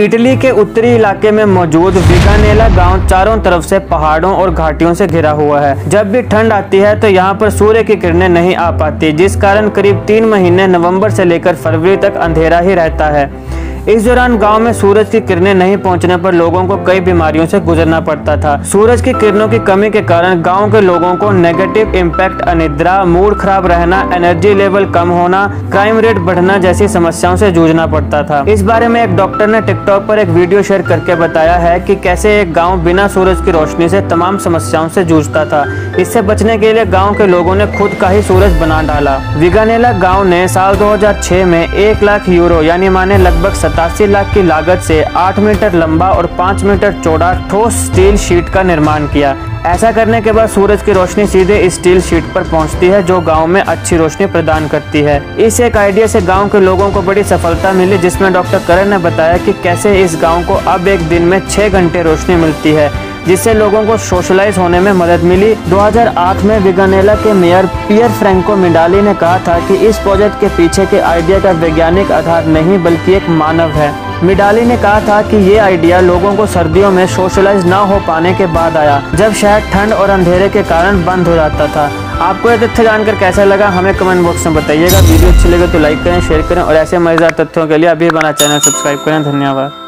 Italy के उत्तरी इलाके में मौजूद विगानेला गाँव चारों तरफ़ से पहाड़ों और घाटियों से घिरा हुआ है। जब भी ठंड आती है तो यहाँ पर सूर्य की किरणें नहीं आ पाती, जिस कारण करीब तीन महीने नवंबर से लेकर फरवरी तक अंधेरा ही रहता है। इस दौरान गाँव में सूरज की किरणें नहीं पहुँचने पर लोगों को कई बीमारियों से गुजरना पड़ता था। सूरज की किरणों की कमी के कारण गाँव के लोगों को नेगेटिव इम्पैक्ट अनिद्रा मूड खराब रहना एनर्जी लेवल कम होना क्राइम रेट बढ़ना जैसी समस्याओं से जूझना पड़ता था। इस बारे में एक डॉक्टर ने टिकटॉक पर एक वीडियो शेयर करके बताया है की कैसे एक गाँव बिना सूरज की रोशनी से तमाम समस्याओं से जूझता था। इससे बचने के लिए गाँव के लोगों ने खुद का ही सूरज बना डाला। विगानेला गाँव ने साल दो हज़ार छः में एक लाख यूरो, यानी माने लगभग सतासी लाख की लागत से 8 मीटर लंबा और 5 मीटर चौड़ा ठोस स्टील शीट का निर्माण किया। ऐसा करने के बाद सूरज की रोशनी सीधे इस स्टील शीट पर पहुँचती है, जो गाँव में अच्छी रोशनी प्रदान करती है। इस एक आइडिया से गाँव के लोगों को बड़ी सफलता मिली, जिसमें डॉक्टर करण ने बताया कि कैसे इस गाँव को अब एक दिन में छह घंटे रोशनी मिलती है। जिससे लोगों को सोशलाइज होने में मदद मिली। 2008 में विगानेला के मेयर पियर फ्रेंको मिडाली ने कहा था कि इस प्रोजेक्ट के पीछे के आइडिया का वैज्ञानिक आधार नहीं, बल्कि एक मानव है। मिडाली ने कहा था कि ये आइडिया लोगों को सर्दियों में सोशलाइज न हो पाने के बाद आया, जब शायद ठंड और अंधेरे के कारण बंद हो जाता था। आपको यह तथ्य जानकर कैसा लगा, हमें कमेंट बॉक्स में बताइएगा। वीडियो अच्छी लगे तो लाइक करें, शेयर करें और ऐसे मज़ेदार तथ्यों के लिए अभी बना चैनल सब्सक्राइब करें। धन्यवाद।